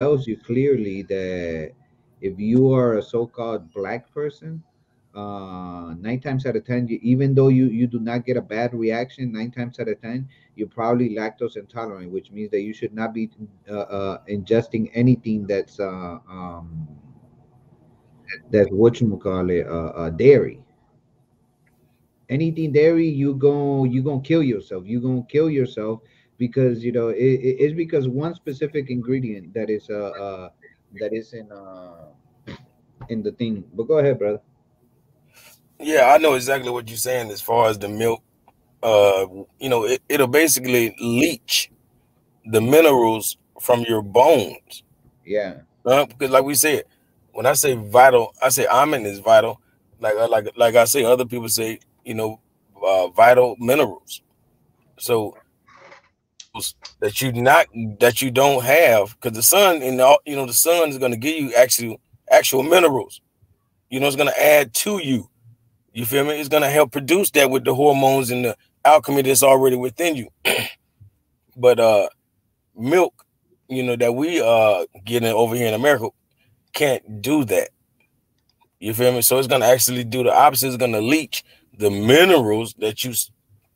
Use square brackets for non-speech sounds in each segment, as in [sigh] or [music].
tells you clearly that if you are a so-called black person, uh, nine times out of ten, you, even though you you do not get a bad reaction, nine times out of ten, you're probably lactose intolerant, which means that you should not be uh, uh, ingesting anything that's uh, um, that's what you call it, uh, uh, dairy. Anything dairy, you go you gonna kill yourself. You gonna kill yourself because you know it, it- it's because one specific ingredient that is uh, uh that is in uh in the thing. But go ahead, brother. Yeah, I know exactly what you're saying as far as the milk. Uh, you know, it, it'll basically leach the minerals from your bones. Yeah, Uh, because like we said, when I say vital, I say almond is vital. Like like like I say, other people say, you know, uh, vital minerals. So that you not that you don't have because the sun and all you know the sun is going to give you actual actual minerals. You know, it's going to add to you. You feel me? It's going to help produce that with the hormones and the alchemy that's already within you. [clears throat] but uh milk, you know, that we uh getting over here in America can't do that. You feel me? So it's gonna actually do the opposite. It's gonna leach the minerals that you,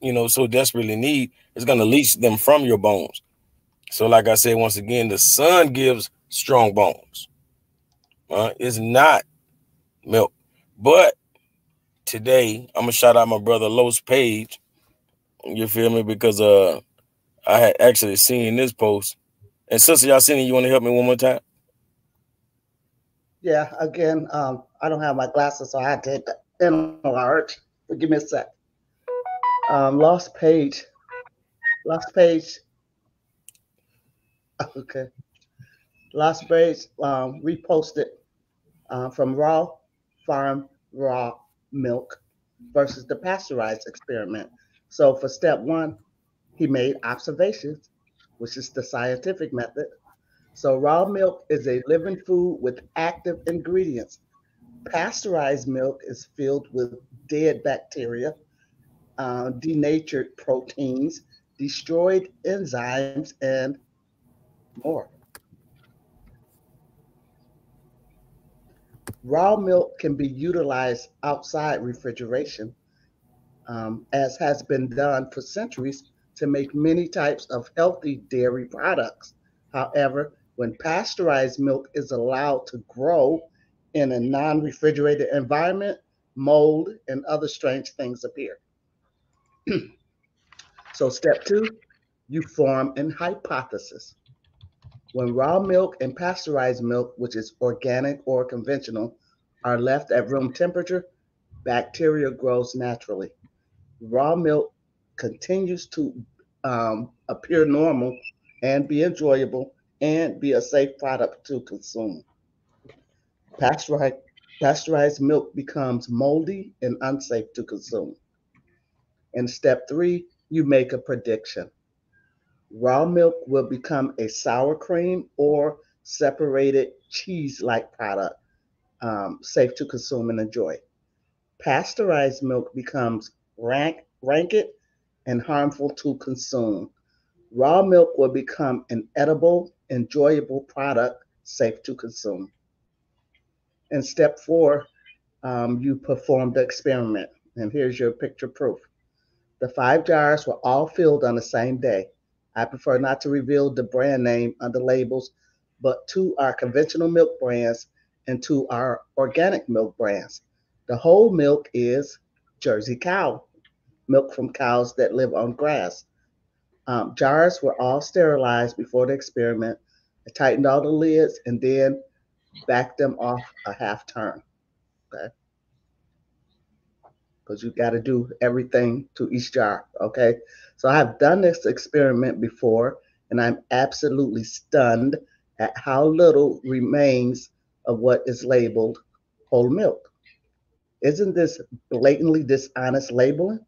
you know, so desperately need. is gonna leach them from your bones. So, like I said, once again, the sun gives strong bones. Uh, it's not milk. But today, I'm gonna shout out my brother Los Page. You feel me? Because uh, I had actually seen this post. And sister, y'all seen it? You want to help me one more time? Yeah, again, um, I don't have my glasses, so I had to enlarge. Give me a sec. Um, lost page. Last page. [laughs] Okay. Last page um, reposted uh, from raw farm raw milk versus the pasteurized experiment. So for step one, he made observations, which is the scientific method. So raw milk is a living food with active ingredients. Pasteurized milk is filled with dead bacteria, uh, denatured proteins, destroyed enzymes, and more. Raw milk can be utilized outside refrigeration, um, as has been done for centuries to make many types of healthy dairy products. However, when pasteurized milk is allowed to grow in a non refrigerated environment, mold and other strange things appear. [clears throat] so, step two, you form an hypothesis. When raw milk and pasteurized milk, which is organic or conventional, are left at room temperature, bacteria grows naturally. Raw milk continues to um, appear normal and be enjoyable and be a safe product to consume. Pasteurized, pasteurized milk becomes moldy and unsafe to consume. In step three, you make a prediction. Raw milk will become a sour cream or separated cheese like product, um, safe to consume and enjoy. Pasteurized milk becomes rank, rancid and harmful to consume. Raw milk will become an edible, enjoyable product, safe to consume. In step four, um, you perform the experiment. And here's your picture proof. The five jars were all filled on the same day. I prefer not to reveal the brand name on the labels, but two are conventional milk brands and two are organic milk brands. The whole milk is Jersey cow, milk from cows that live on grass. Um, jars were all sterilized before the experiment. I tightened all the lids and then backed them off a half turn. Okay. Because you got to do everything to each jar. Okay. So I've done this experiment before and I'm absolutely stunned at how little remains of what is labeled whole milk. Isn't this blatantly dishonest labeling?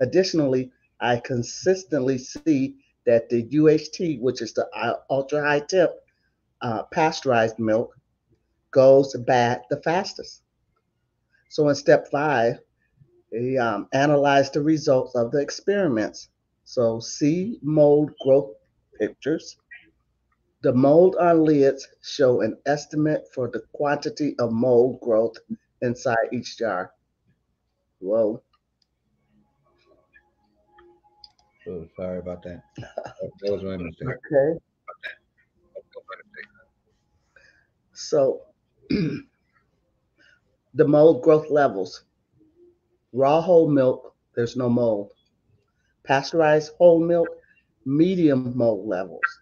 Additionally, I consistently see that the UHT, which is the ultra high temp uh, pasteurized milk, goes bad the fastest. So in step five, he um, analyzed the results of the experiments. So see mold growth pictures. The mold on lids show an estimate for the quantity of mold growth inside each jar. Whoa. So sorry about that. That was my mistake. [laughs] Okay. So [clears throat] the mold growth levels. Raw whole milk, there's no mold. Pasteurized whole milk, medium mold levels.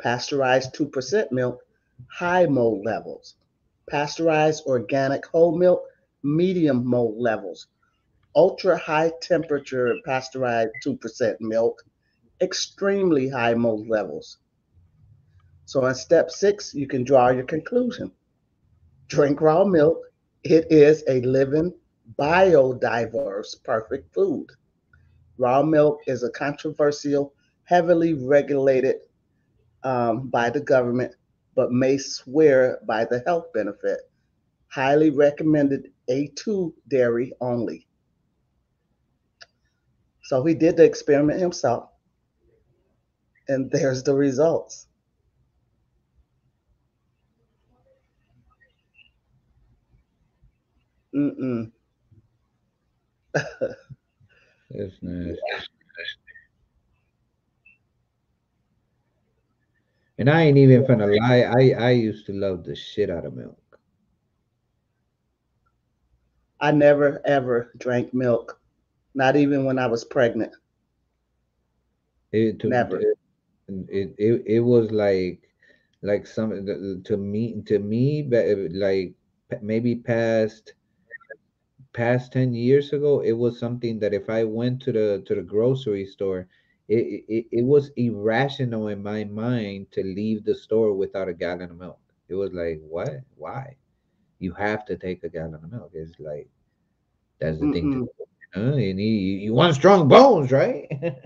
Pasteurized 2% milk, high mold levels. Pasteurized organic whole milk, medium mold levels. Ultra high temperature pasteurized 2% milk, extremely high mold levels. So on step six, you can draw your conclusion. Drink raw milk. It is a living, biodiverse, perfect food. Raw milk is a controversial, heavily regulated um, by the government, but may swear by the health benefit. Highly recommended A2 dairy only. So he did the experiment himself, and [laughs] there's the results. Mm-mm. That's nice. And I ain't even finna lie. I I used to love the shit out of milk. I never ever drank milk, not even when I was pregnant. It to, Never. It, it it it was like like some to me to me but like maybe past past 10 years ago it was something that if i went to the to the grocery store it, it it was irrational in my mind to leave the store without a gallon of milk. It was like what? Why? You have to take a gallon of milk. It's like that's the thing to Mm-mm. do. You need you want strong bones right [laughs]